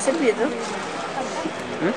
Ti ha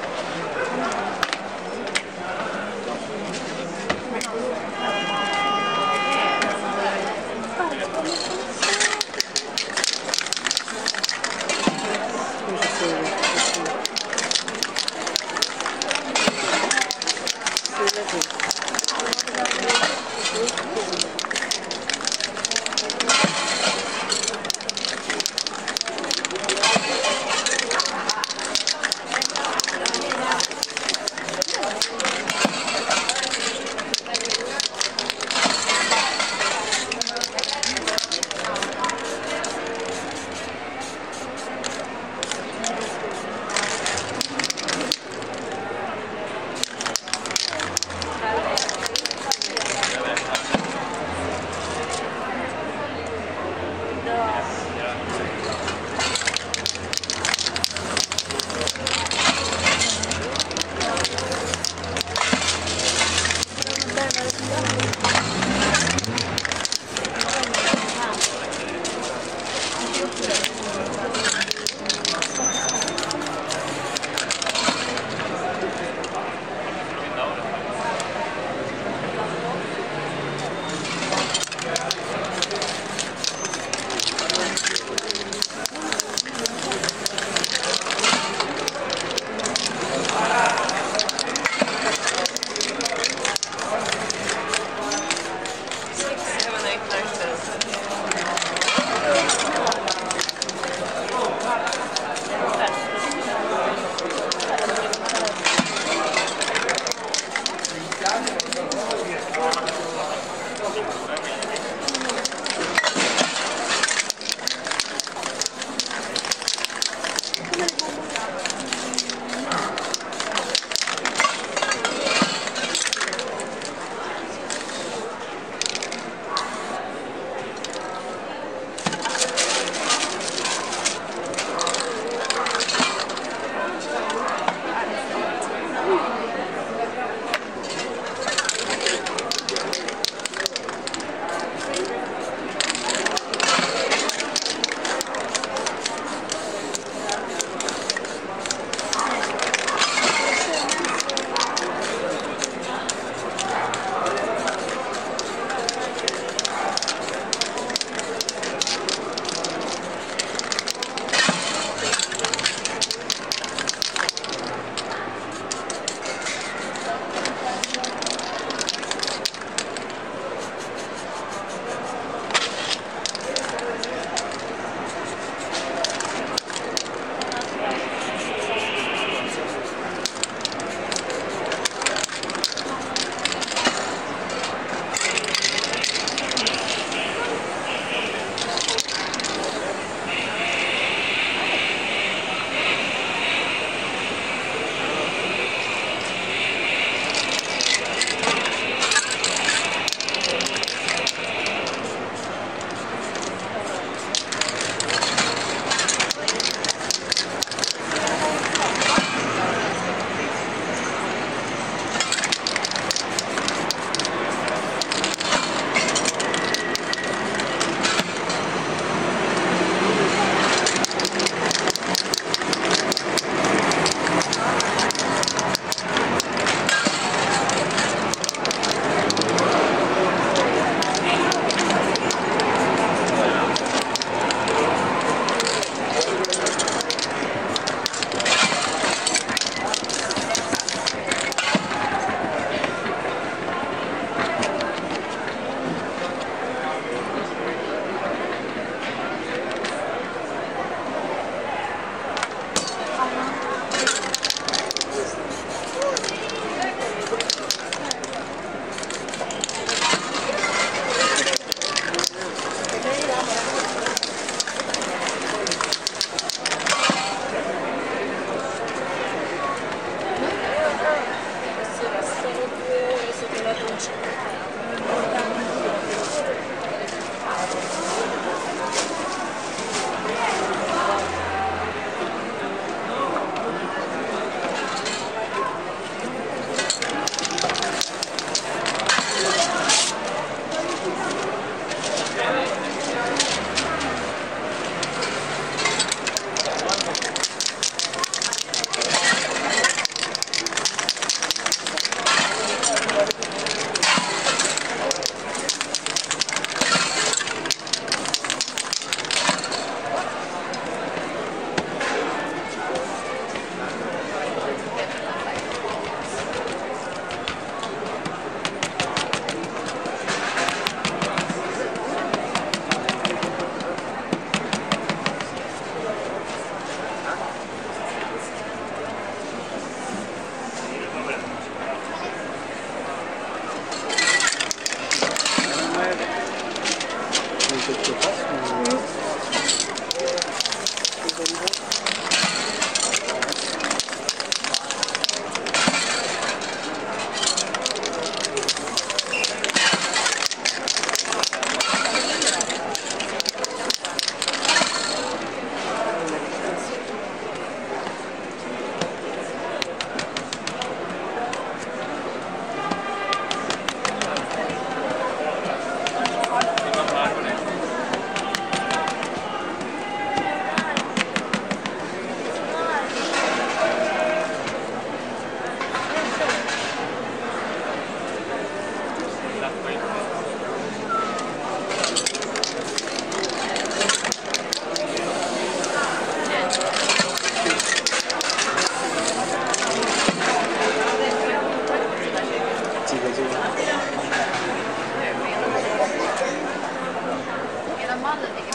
他们的那个。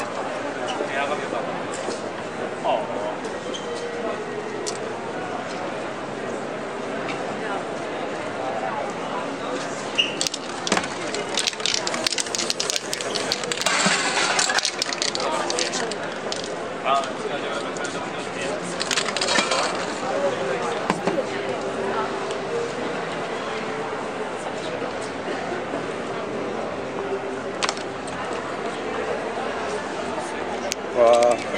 我